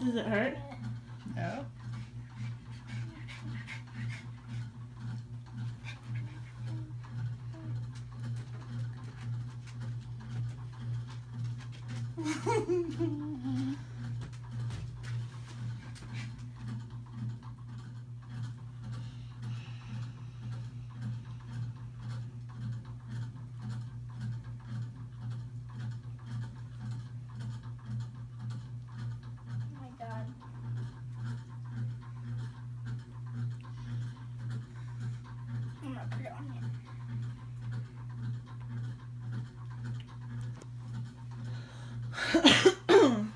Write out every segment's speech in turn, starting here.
Does it hurt? No. Oh my god. I'm gonna put it on here.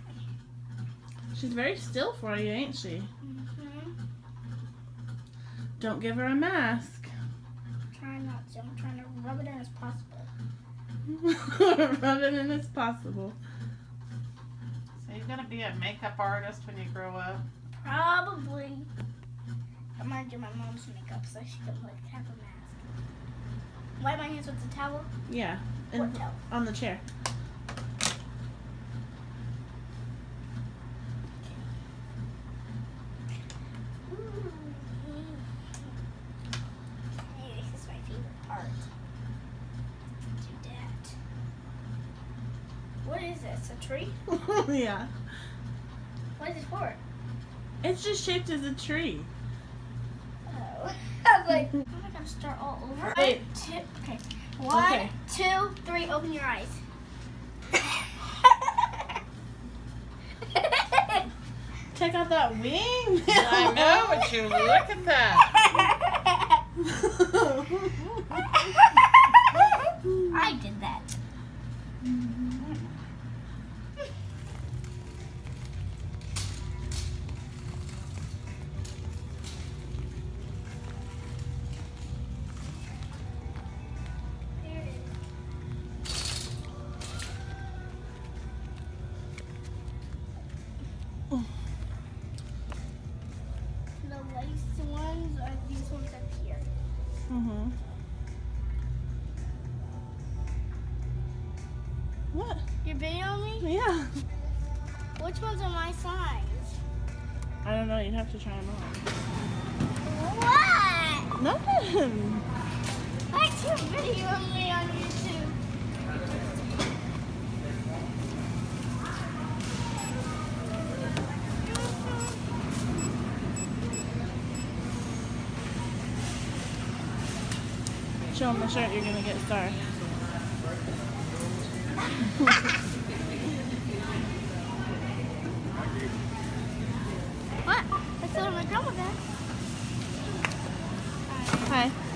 She's very still for you, ain't she? Mm-hmm. Don't give her a mask. I'm Trying not to. I'm trying to rub it in as possible. Rub it in as possible. So you're gonna be a makeup artist when you grow up? Probably. I'm gonna do my mom's makeup so she can like have a mask. Wipe my hands with the towel. Yeah. What towel? on the chair. Hey, this is my favorite part. Do that. What is this? A tree? yeah. What is it for? It's just shaped as a tree. Oh. I'm like, am I gonna start all over? Wait. One, two, okay. One, Okay. two, three, open your eyes. Check out that wing. I know, but you look at that. Hmm What? You're videoing me? Yeah. Which ones are my size? I don't know. You'd have to try them on. What? Nothing. Why you videoing me on YouTube? Show them the shirt. You're gonna get star. What? That's what my grandma did. Hi. What? What?